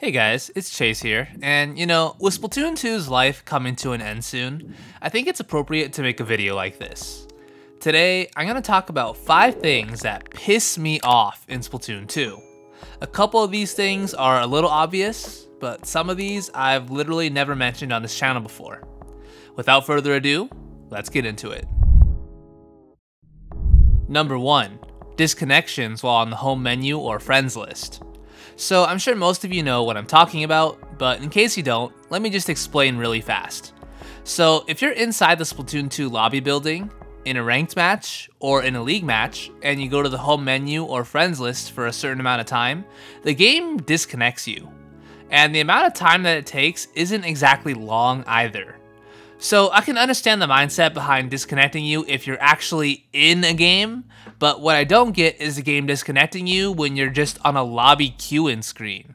Hey guys, it's Chase here, and you know, with Splatoon 2's life coming to an end soon, I think it's appropriate to make a video like this. Today, I'm gonna talk about 5 things that piss me off in Splatoon 2. A couple of these things are a little obvious, but some of these I've literally never mentioned on this channel before. Without further ado, let's get into it. Number 1. Disconnections while on the home menu or friends list. So I'm sure most of you know what I'm talking about, but in case you don't, let me just explain really fast. So if you're inside the Splatoon 2 lobby building, in a ranked match, or in a league match, and you go to the home menu or friends list for a certain amount of time, the game disconnects you. And the amount of time that it takes isn't exactly long either. So I can understand the mindset behind disconnecting you if you're actually in a game, but what I don't get is the game disconnecting you when you're just on a lobby queuing screen.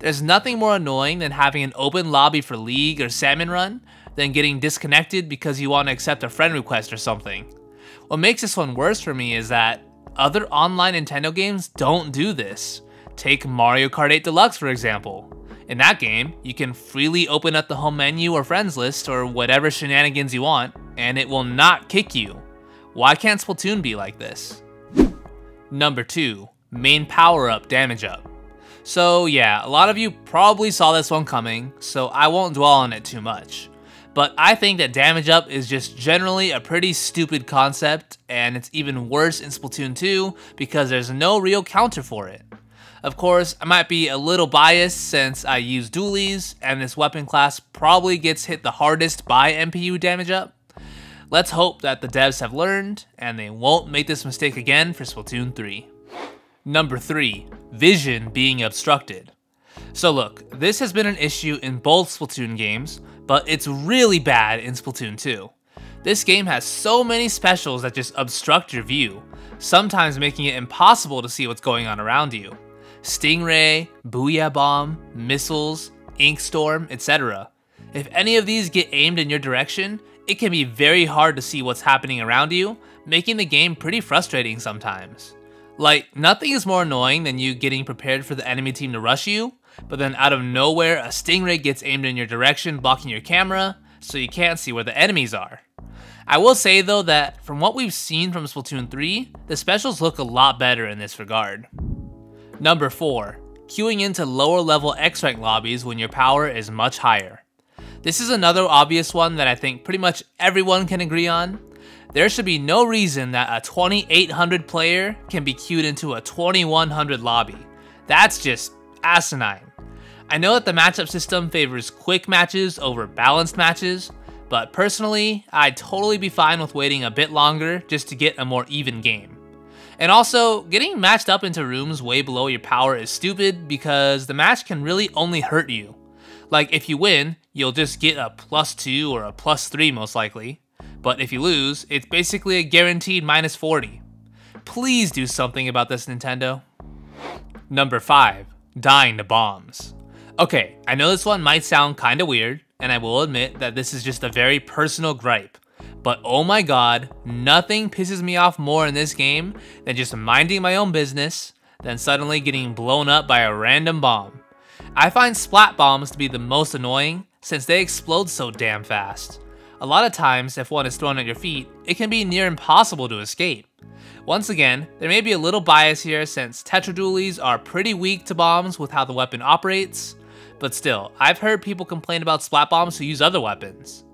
There's nothing more annoying than having an open lobby for League or Salmon Run than getting disconnected because you want to accept a friend request or something. What makes this one worse for me is that other online Nintendo games don't do this. Take Mario Kart 8 Deluxe for example. In that game, you can freely open up the home menu or friends list or whatever shenanigans you want, and it will not kick you. Why can't Splatoon be like this? Number 2. Main power up damage up. So yeah, a lot of you probably saw this one coming, so I won't dwell on it too much. But I think that damage up is just generally a pretty stupid concept, and it's even worse in Splatoon 2 because there's no real counter for it. Of course, I might be a little biased since I use dualies, and this weapon class probably gets hit the hardest by MPU damage up. Let's hope that the devs have learned, and they won't make this mistake again for Splatoon 3. Number 3. Vision being obstructed. So look, this has been an issue in both Splatoon games, but it's really bad in Splatoon 2. This game has so many specials that just obstruct your view, sometimes making it impossible to see what's going on around you. Stingray, Booyah Bomb, missiles, Ink Storm, etc. If any of these get aimed in your direction, it can be very hard to see what's happening around you, making the game pretty frustrating sometimes. Like, nothing is more annoying than you getting prepared for the enemy team to rush you, but then out of nowhere a Stingray gets aimed in your direction blocking your camera, so you can't see where the enemies are. I will say though that from what we've seen from Splatoon 3, the specials look a lot better in this regard. Number 4. Queuing into lower level X-Rank lobbies when your power is much higher. This is another obvious one that I think pretty much everyone can agree on. There should be no reason that a 2800 player can be queued into a 2100 lobby. That's just asinine. I know that the matchup system favors quick matches over balanced matches, but personally, I'd totally be fine with waiting a bit longer just to get a more even game. And also, getting matched up into rooms way below your power is stupid because the match can really only hurt you. Like, if you win, you'll just get a plus 2 or a plus 3 most likely. But if you lose, it's basically a guaranteed minus 40. Please do something about this, Nintendo. Number 5. Dying to bombs. Okay, I know this one might sound kinda weird, and I will admit that this is just a very personal gripe. But oh my god, nothing pisses me off more in this game than just minding my own business, then suddenly getting blown up by a random bomb. I find splat bombs to be the most annoying since they explode so damn fast. A lot of times, if one is thrown at your feet, it can be near impossible to escape. Once again, there may be a little bias here since Tetra Dualies are pretty weak to bombs with how the weapon operates, but still, I've heard people complain about splat bombs who use other weapons.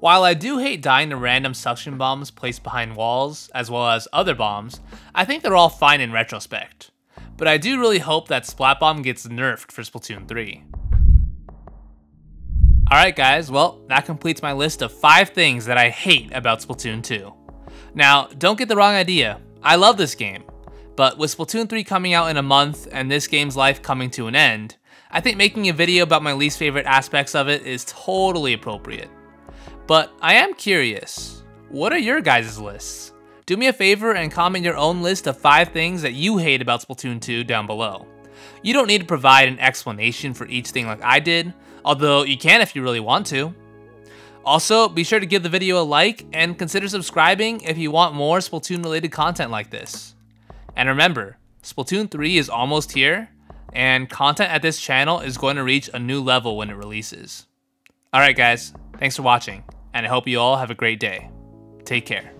While I do hate dying to random suction bombs placed behind walls, as well as other bombs, I think they're all fine in retrospect. But I do really hope that Splat Bomb gets nerfed for Splatoon 3. Alright guys, well, that completes my list of 5 things that I hate about Splatoon 2. Now, don't get the wrong idea, I love this game. But with Splatoon 3 coming out in a month and this game's life coming to an end, I think making a video about my least favorite aspects of it is totally appropriate. But I am curious, what are your guys' lists? Do me a favor and comment your own list of 5 things that you hate about Splatoon 2 down below. You don't need to provide an explanation for each thing like I did, although you can if you really want to. Also, be sure to give the video a like and consider subscribing if you want more Splatoon related content like this. And remember, Splatoon 3 is almost here, and content at this channel is going to reach a new level when it releases. Alright guys, thanks for watching, and I hope you all have a great day. Take care.